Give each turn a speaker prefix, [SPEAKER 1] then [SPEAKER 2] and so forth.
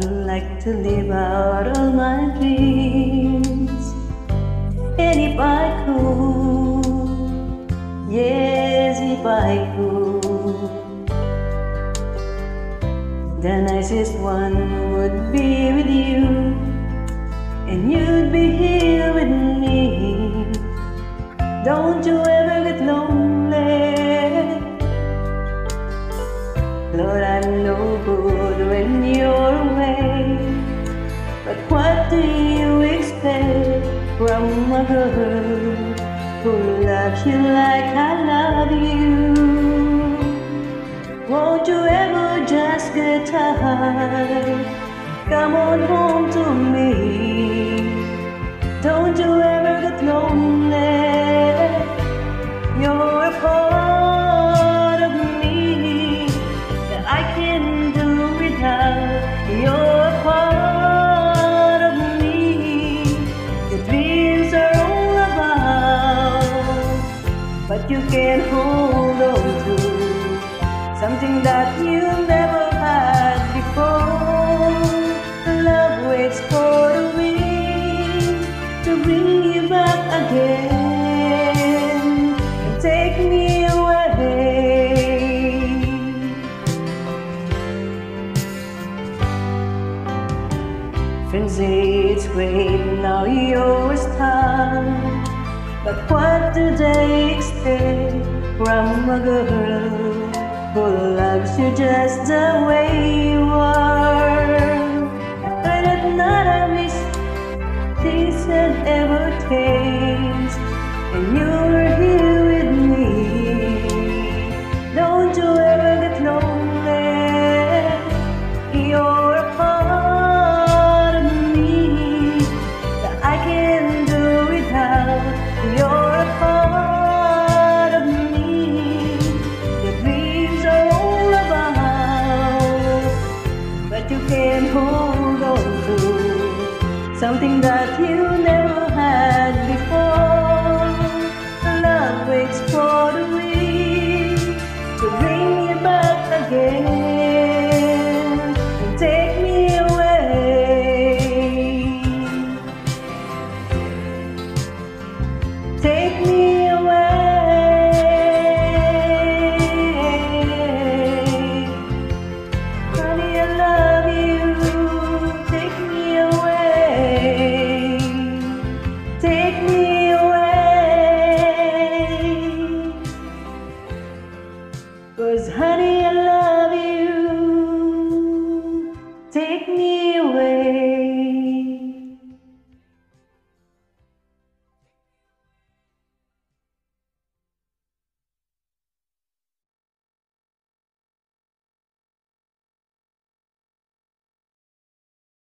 [SPEAKER 1] I'd like to live out all my dreams. And if I could, yes, if I could, the nicest one would be with you, and you'd be here with me. Don't you ever get lonely. Lord, I'm no good from a girl who loves you like I love you? Won't you ever just get tired? Come on home to me. Don't you ever get lonely? You're a part of me that I can do without. You can hold on to something that you never had before. Love waits for the wind to bring you back again and take me away. Friends it's great now yours time, but what do they expect from a girl who loves you just the way something that you never had before. Take me away. Cause honey,